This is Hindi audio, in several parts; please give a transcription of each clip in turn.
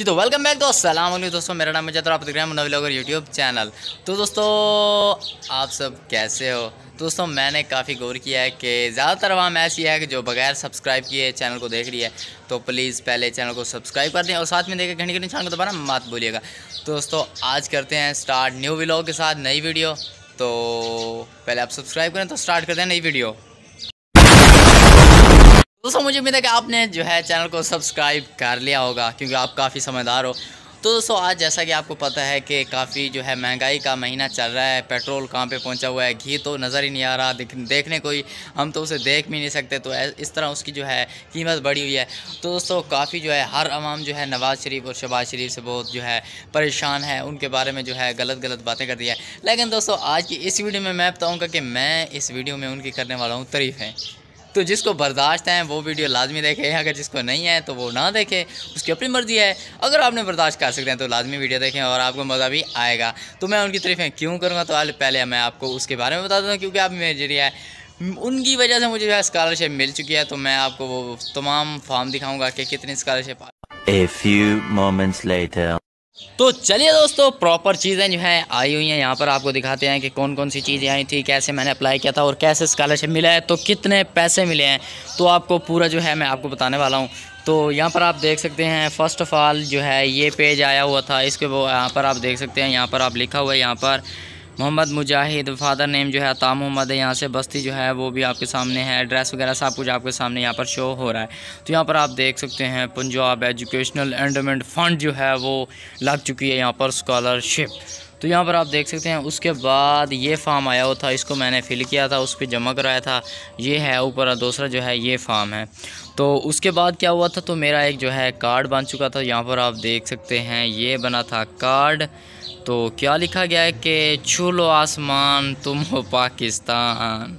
जी तो वेलकम बैक दोस्तों। सलाम दोस्तों, मेरा नाम है आप देख रहे हैं मुनविलोगर यूट्यूब चैनल तो दोस्तों, आप सब कैसे हो? दोस्तों, मैंने काफ़ी गौर किया है कि ज़्यादातर आवाम ऐसी है कि जो बगैर सब्सक्राइब किए चैनल को देख रही है तो प्लीज़ पहले चैनल को सब्सक्राइब कर दें और साथ में देखें घंटे के निशान को दोबारा मत भूलिएगा। तो दोस्तों, आज करते हैं स्टार्ट न्यू व्लॉग के साथ नई वीडियो तो पहले आप सब्सक्राइब करें तो स्टार्ट करते हैं नई वीडियो दोस्तों, मुझे उम्मीद है कि आपने जो है चैनल को सब्सक्राइब कर लिया होगा, क्योंकि आप काफ़ी समझदार हो। तो दोस्तों, आज जैसा कि आपको पता है कि काफ़ी जो है महँगाई का महीना चल रहा है, पेट्रोल कहाँ पे पहुँचा हुआ है, घी तो नज़र ही नहीं आ रहा देखने कोई हम तो उसे देख भी नहीं सकते तो इस तरह उसकी जो है कीमत बढ़ी हुई है। तो दोस्तों, काफ़ी जो है, हर आवाम जो है नवाज़ शरीफ और शहबाज शरीफ से बहुत जो है परेशान है, उनके बारे में जो है गलत गलत बातें कर दी है। लेकिन दोस्तों, आज की इस वीडियो में मैं बताऊँगा कि मैं इस वीडियो में उनकी करने वाला हूँ तारीफ़ें। तो जिसको बर्दाश्त है, वो वीडियो लाजमी देखे। अगर जिसको नहीं है तो वो ना देखे। उसकी अपनी मर्ज़ी है। अगर आपने बर्दाश्त कर सकते हैं तो लाजमी वीडियो देखें और आपको मज़ा भी आएगा। तो मैं उनकी तारीफ़ें क्यों करूँगा? तो पहले मैं आपको उसके बारे में बता दूँ क्योंकि आप मेरी है। उनकी वजह से मुझे जो है स्कॉलरशिप मिल चुकी है तो मैं आपको वो तमाम फॉर्म दिखाऊँगा कि कितनी स्कॉलरशिप A few. तो चलिए दोस्तों प्रॉपर चीज़ें जो है, आई हुई हैं। यहाँ पर आपको दिखाते हैं कि कौन कौन सी चीज़ें आई थी, कैसे मैंने अप्लाई किया था और कैसे स्कॉलरशिप मिला है तो कितने पैसे मिले हैं। तो आपको पूरा जो है, मैं आपको बताने वाला हूँ। तो यहाँ पर आप देख सकते हैं फ़र्स्ट ऑफ़ ऑल जो है, ये पेज आया हुआ था। इसके वो, यहाँ पर आप देख सकते हैं, यहाँ पर आप लिखा हुआ है, यहाँ पर मोहम्मद मुजाहिद, फादर नेम जो है अता मोहम्मद यहाँ से बस्ती जो है वो भी आपके सामने है, एड्रेस वगैरह सब कुछ आपके सामने यहाँ पर शो हो रहा है। तो यहाँ पर आप देख सकते हैं पंजाब एजुकेशनल एंडमेंट फ़ंड जो है वो लग चुकी है यहाँ पर स्कॉलरशिप। तो यहाँ पर आप देख सकते हैं, उसके बाद ये फार्म आया हुआ था, इसको मैंने फ़िल किया था, उस पर जमा कराया था, ये है ऊपर दूसरा जो है ये फार्म है। तो उसके बाद क्या हुआ था तो मेरा एक जो है कार्ड बन चुका था, यहाँ पर आप देख सकते हैं, ये बना था कार्ड। तो क्या लिखा गया है कि छू लो आसमान, तुम हो पाकिस्तान।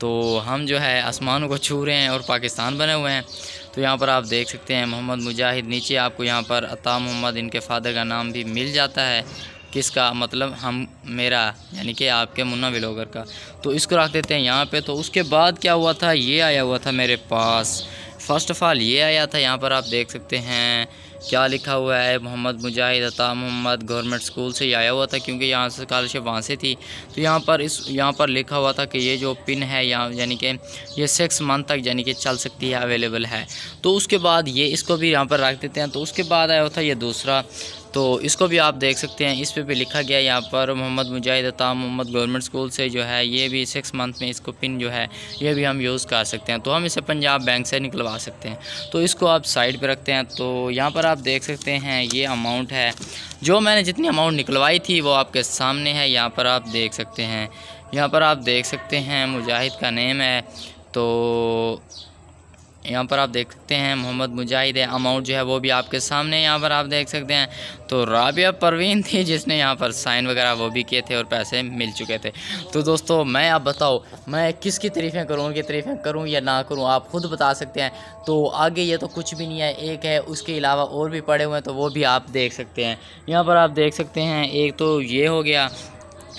तो हम जो है आसमानों को छू रहे हैं और पाकिस्तान बने हुए हैं। तो यहाँ पर आप देख सकते हैं मोहम्मद मुजाहिद नीचे आपको यहाँ पर अता मोहम्मद, इनके फ़ादर का नाम भी मिल जाता है। किसका मतलब हम, मेरा, यानी कि आपके मुन्ना विलोगर का। तो इसको रख देते हैं यहाँ पे। तो उसके बाद क्या हुआ था? ये आया हुआ था मेरे पास। फ़र्स्ट ऑफ़ ऑल ये आया था। यहाँ पर आप देख सकते हैं क्या लिखा हुआ है? मोहम्मद मुजाहिद अता मोहम्मद गवर्नमेंट स्कूल से आया हुआ था क्योंकि यहाँ से स्कॉलरशिप वहाँ से थी। तो यहाँ पर इस, यहाँ पर लिखा हुआ था कि ये जो पिन है, यहाँ यानी कि ये सिक्स मंथ तक यानी कि चल सकती है अवेलेबल है। तो उसके बाद ये, इसको भी यहाँ पर रख देते हैं। तो उसके बाद आया हुआ था ये दूसरा तो इसको भी आप देख सकते हैं, इस पर भी लिखा गया यहाँ पर, मोहम्मद मुजाहिद अता, मोहम्मद गवर्नमेंट स्कूल से जो है, ये भी सिक्स मंथ में इसको पिन जो है, ये भी हम यूज़ कर सकते हैं। तो हम इसे पंजाब बैंक से निकलवा सकते हैं। तो इसको आप साइड पर रखते हैं तो यहाँ पर आप देख सकते हैं, ये अमाउंट है। जो मैंने जितनी अमाउंट निकलवाई थी, वो आपके सामने है, यहाँ पर आप देख सकते हैं। यहाँ पर आप देख सकते हैं, मुजाहिद का नेम है। तो यहाँ पर आप देख सकते हैं मोहम्मद मुजाहिद है अमाउंट जो है वो भी आपके सामने यहाँ पर आप देख सकते हैं। तो राबिया परवीन थी जिसने यहाँ पर साइन वगैरह वो भी किए थे और पैसे मिल चुके थे। तो दोस्तों, मैं आप बताओ मैं किसकी तारीफ़ें करूँ, उनकी तारीफ़ें करूँ या ना करूँ, आप खुद बता सकते हैं। तो आगे ये तो कुछ भी नहीं है, एक है, उसके अलावा और भी पड़े हुए हैं तो वो भी आप देख सकते हैं। यहाँ पर आप देख सकते हैं, एक तो ये हो गया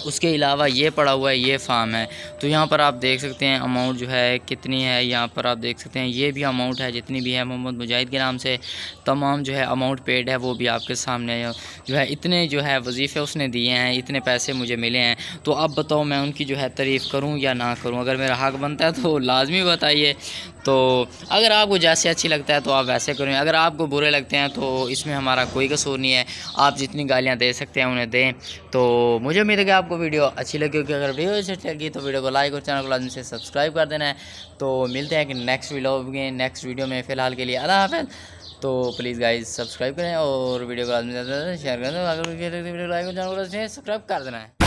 उसके अलावा ये पड़ा हुआ है, ये फार्म है। तो यहाँ पर आप देख सकते हैं अमाउंट जो है, कितनी है, यहाँ पर आप देख सकते हैं, ये भी अमाउंट है, जितनी भी है मोहम्मद मुजाहिद के नाम से, तमाम जो है अमाउंट पेड है, वो भी आपके सामने जो है, इतने जो है वजीफ़े उसने दिए हैं, इतने पैसे मुझे मिले हैं। तो अब बताओ मैं उनकी जो है तारीफ़ करूँ या ना करूँ, अगर मेरा हक बनता है तो लाजमी बताइए। तो अगर आपको जैसे अच्छी लगता है तो आप वैसे करें, अगर आपको बुरे लगते हैं तो इसमें हमारा कोई कसूर नहीं है। आप जितनी गालियाँ दे सकते हैं उन्हें दें। तो मुझे उम्मीद है कि आपको वीडियो अच्छी लगी होगी, अगर वीडियो अच्छी लगी तो वीडियो को लाइक और चैनल को लाजमी से सब्सक्राइब कर देना है। तो मिलते हैं कि नेक्स्ट वीडियो नेक्स्ट वीडियो में फ़िलहाल के लिए। अला हाफ़ तो प्लीज़ गाइज़ सब्सक्राइब करें और वीडियो को लाजमी शेयर करें। अगर वीडियो लाइक और चैनल को सब्सक्राइब कर देना है।